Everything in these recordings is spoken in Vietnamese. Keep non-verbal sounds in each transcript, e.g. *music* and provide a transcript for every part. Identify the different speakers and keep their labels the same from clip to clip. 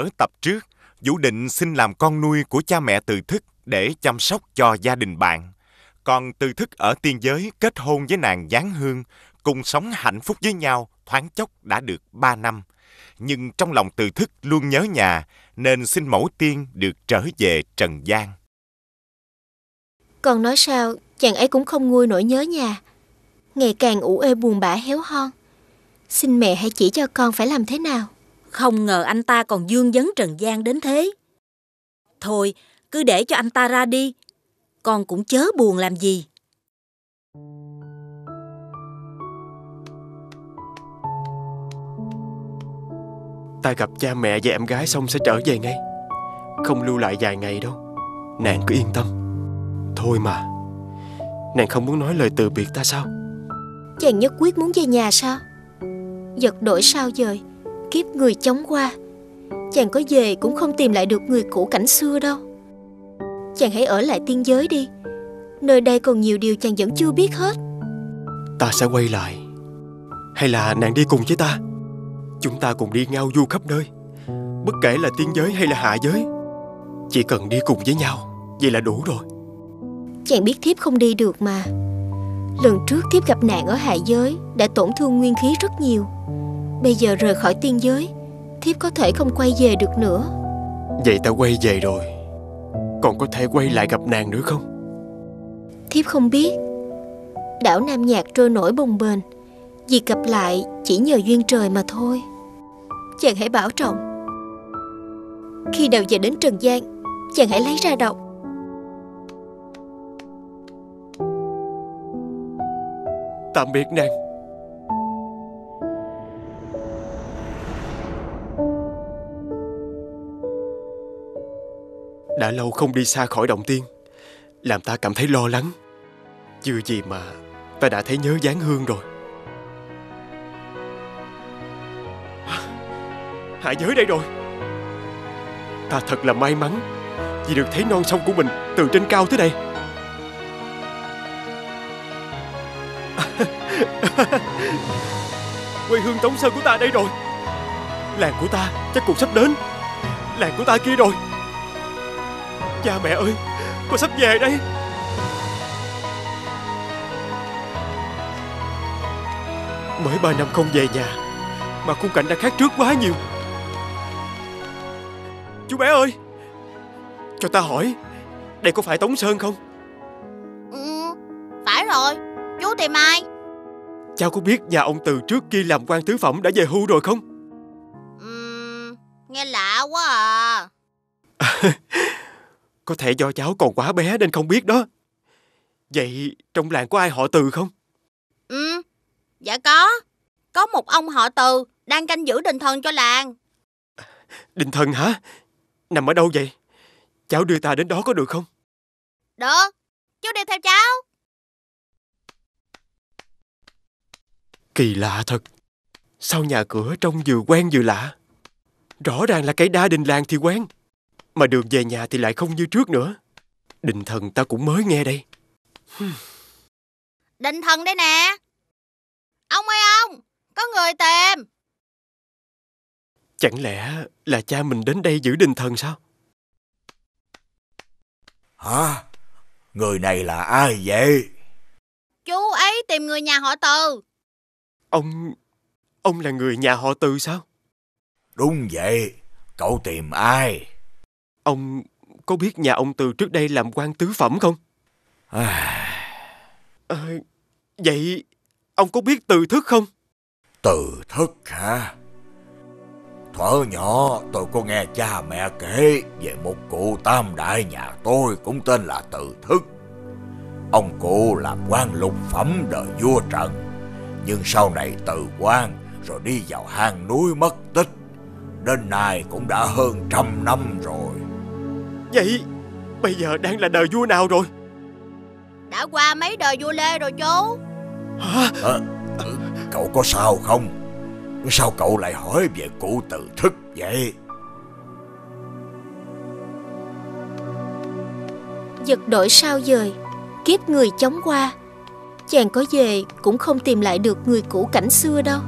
Speaker 1: Ở tập trước, Vũ định xin làm con nuôi của cha mẹ từ thức để chăm sóc cho gia đình bạn. Còn từ thức ở tiên giới kết hôn với nàng Giáng Hương, cùng sống hạnh phúc với nhau thoáng chốc đã được ba năm. Nhưng trong lòng từ thức luôn nhớ nhà, nên xin mẫu tiên được trở về Trần gian.
Speaker 2: Còn nói sao, chàng ấy cũng không nguôi nỗi nhớ nhà. Ngày càng ủ ê buồn bã héo hon. Xin mẹ hãy chỉ cho con phải làm thế nào.
Speaker 3: Không ngờ anh ta còn dương vấn Trần gian đến thế. Thôi, cứ để cho anh ta ra đi. Con cũng chớ buồn làm gì.
Speaker 4: Ta gặp cha mẹ và em gái xong sẽ trở về ngay. Không lưu lại vài ngày đâu. Nàng cứ yên tâm. Thôi mà. Nàng không muốn nói lời từ biệt ta sao?
Speaker 2: Chàng nhất quyết muốn về nhà sao? Giật đổi sao dời Kiếp người chóng qua. Chàng có về cũng không tìm lại được người cũ cảnh xưa đâu. Chàng hãy ở lại tiên giới đi. Nơi đây còn nhiều điều chàng vẫn chưa biết hết.
Speaker 4: Ta sẽ quay lại. Hay là nàng đi cùng với ta? Chúng ta cùng đi ngao du khắp nơi. Bất kể là tiên giới hay là hạ giới Chỉ cần đi cùng với nhau Vậy là đủ rồi.
Speaker 2: Chàng biết thiếp không đi được mà. Lần trước thiếp gặp nạn ở hạ giới Đã tổn thương nguyên khí rất nhiều Bây giờ rời khỏi tiên giới Thiếp có thể không quay về được nữa.
Speaker 4: Vậy ta quay về rồi. Còn có thể quay lại gặp nàng nữa không?
Speaker 2: Thiếp không biết. Đảo Nam Nhạc trôi nổi bồng bềnh Việc gặp lại chỉ nhờ duyên trời mà thôi. Chàng hãy bảo trọng. Khi nào về đến Trần gian Chàng hãy lấy ra đọc.
Speaker 4: Tạm biệt nàng Đã lâu không đi xa khỏi động tiên. Làm ta cảm thấy lo lắng. Chưa gì mà Ta đã thấy nhớ dáng hương rồi. À, hạ giới đây rồi. Ta thật là may mắn Vì được thấy non sông của mình Từ trên cao tới đây. *laughs* Quê hương Tống Sơn của ta đây rồi. Làng của ta chắc cũng sắp đến. Làng của ta kia rồi. Cha mẹ ơi Con sắp về đây. Mới ba năm không về nhà Mà khung cảnh đã khác trước quá nhiều. Chú bé ơi Cho ta hỏi Đây có phải Tống Sơn không?
Speaker 5: Ừ Phải rồi. Chú tìm ai
Speaker 4: Cháu có biết nhà ông Từ trước kia làm quan tứ phẩm đã về hưu rồi không?
Speaker 5: Ừ, Nghe lạ quá à *laughs*
Speaker 4: Có thể do cháu còn quá bé nên không biết đó. Vậy trong làng có ai họ Từ không?
Speaker 5: Ừ Dạ có. Có một ông họ Từ Đang canh giữ đình thần cho làng.
Speaker 4: Đình thần hả? Nằm ở đâu vậy? Cháu đưa ta đến đó có được không?
Speaker 5: Được. Chú đi theo cháu.
Speaker 4: Kỳ lạ thật. Sao nhà cửa trông vừa quen vừa lạ. Rõ ràng là cái đa đình làng thì quen Mà đường về nhà thì lại không như trước nữa. Đình thần ta cũng mới nghe đây.
Speaker 5: Đình thần đây nè. Ông ơi ông Có người tìm.
Speaker 4: Chẳng lẽ là cha mình đến đây giữ đình thần sao?
Speaker 6: Hả? Người này là ai vậy?
Speaker 5: Chú ấy tìm người nhà họ Từ.
Speaker 4: Ông... Ông là người nhà họ Từ sao?
Speaker 6: Đúng vậy. Cậu tìm ai?
Speaker 4: Ông có biết nhà ông Từ trước đây làm quan tứ phẩm không
Speaker 6: À,
Speaker 4: Ờ, vậy ông có biết từ thức không?
Speaker 6: từ thức hả? Thuở nhỏ tôi có nghe cha mẹ kể về một cụ tam đại nhà tôi cũng tên là Từ Thức. Ông cụ làm quan lục phẩm đời vua Trần, nhưng sau này từ quan rồi đi vào hang núi mất tích. Đến nay cũng đã hơn trăm năm rồi.
Speaker 4: Vậy bây giờ đang là đời vua nào rồi?
Speaker 5: Đã qua mấy đời vua Lê rồi chú
Speaker 4: Hả?
Speaker 6: À, cậu có sao không? Sao cậu lại hỏi về cụ Từ Thức vậy?
Speaker 2: Giật đổi sao dời Kiếp người chóng qua Chàng có về cũng không tìm lại được người cũ cảnh xưa đâu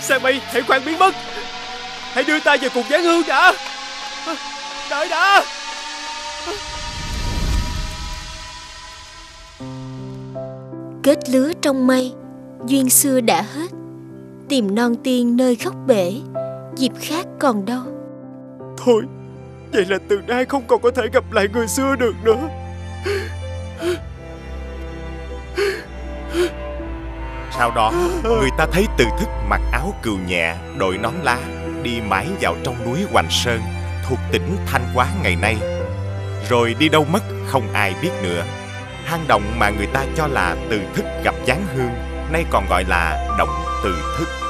Speaker 4: xe mây hãy khoan biến mất. Hãy đưa ta về cùng gián hương đã. Đợi đã.
Speaker 2: Kết lứa trong mây Duyên xưa đã hết. Tìm non tiên nơi góc bể Dịp khác còn đâu.
Speaker 4: Thôi Vậy là từ nay không còn có thể gặp lại người xưa được nữa
Speaker 1: Sau đó, người ta thấy từ thức mặc áo cừu nhẹ, đội nón lá, đi mãi vào trong núi Hoành Sơn, thuộc tỉnh Thanh Hóa ngày nay. Rồi đi đâu mất không ai biết nữa. Hang động mà người ta cho là từ thức gặp gián hương, nay còn gọi là động từ thức.